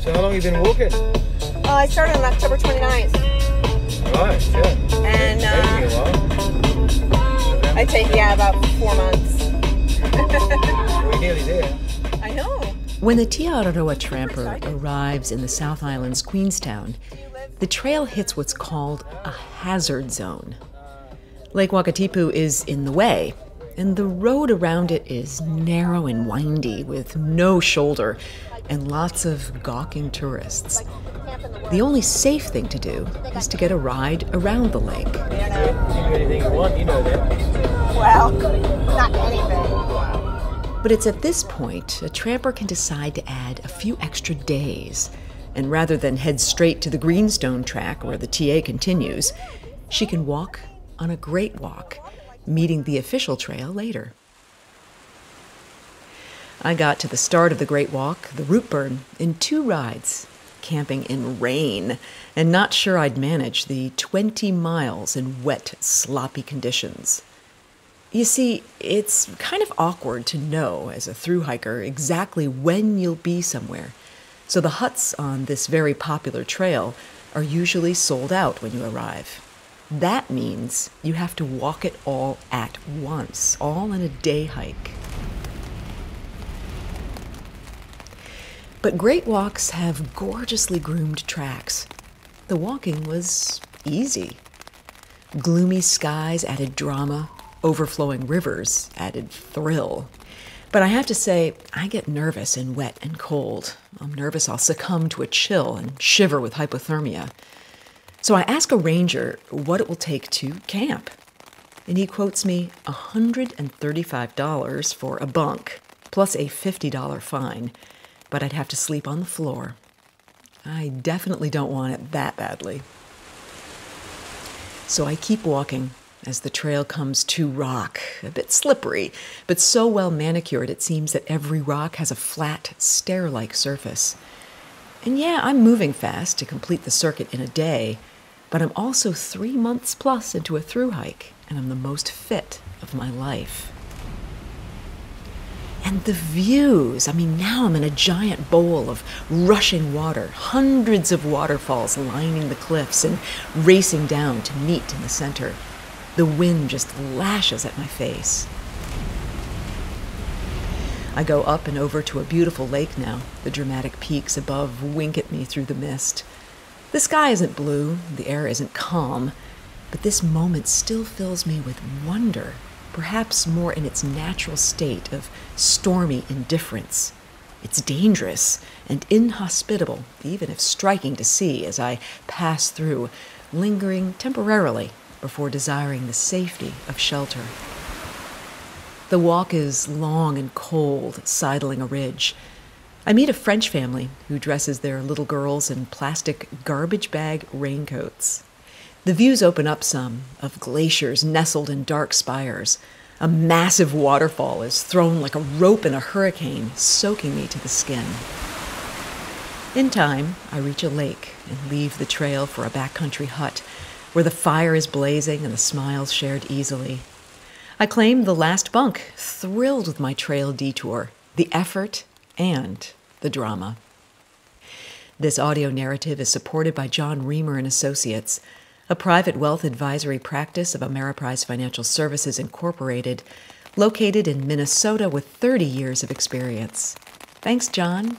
So how long have you been walking? Oh, I started on October 29th. Right, yeah. And uh. I take, yeah, about four months. We're nearly there. I know. When the Te Araroa Tramper arrives in the South Island's Queenstown, the trail hits what's called a hazard zone. Lake Wakatipu is in the way, and the road around it is narrow and windy with no shoulder and lots of gawking tourists. The only safe thing to do is to get a ride around the lake. You can do anything you want, you know that. Well, not anything. But it's at this point a tramper can decide to add a few extra days. And rather than head straight to the Greenstone track where the TA continues, she can walk on a great walk, meeting the official trail later. I got to the start of the Great Walk, the Routeburn, in two rides, camping in rain, and not sure I'd manage the 20 miles in wet, sloppy conditions. You see, it's kind of awkward to know as a through hiker exactly when you'll be somewhere. So the huts on this very popular trail are usually sold out when you arrive. That means you have to walk it all at once, all in a day hike. But great walks have gorgeously groomed tracks. The walking was easy. Gloomy skies added drama, overflowing rivers added thrill. But I have to say, I get nervous in wet and cold. I'm nervous I'll succumb to a chill and shiver with hypothermia. So I ask a ranger what it will take to camp. And he quotes me $135 for a bunk, plus a $50 fine. But I'd have to sleep on the floor. I definitely don't want it that badly. So I keep walking as the trail comes to rock, a bit slippery, but so well manicured it seems that every rock has a flat, stair like surface. And yeah, I'm moving fast to complete the circuit in a day, but I'm also three months plus into a through hike, and I'm the most fit of my life. And the views. I mean, now I'm in a giant bowl of rushing water, hundreds of waterfalls lining the cliffs and racing down to meet in the center. The wind just lashes at my face. I go up and over to a beautiful lake now. The dramatic peaks above wink at me through the mist. The sky isn't blue, the air isn't calm, but this moment still fills me with wonder, perhaps more in its natural state of stormy indifference. It's dangerous and inhospitable, even if striking to see as I pass through, lingering temporarily before desiring the safety of shelter. The walk is long and cold, sidling a ridge. I meet a French family who dresses their little girls in plastic garbage bag raincoats. The views open up some of glaciers nestled in dark spires. A massive waterfall is thrown like a rope in a hurricane, soaking me to the skin. In time, I reach a lake and leave the trail for a backcountry hut where the fire is blazing and the smiles shared easily. I claim the last bunk, thrilled with my trail detour, the effort, and the drama. This audio narrative is supported by John Reamer and Associates, a private wealth advisory practice of Ameriprise Financial Services Incorporated, located in Minnesota with 30 years of experience. Thanks, John,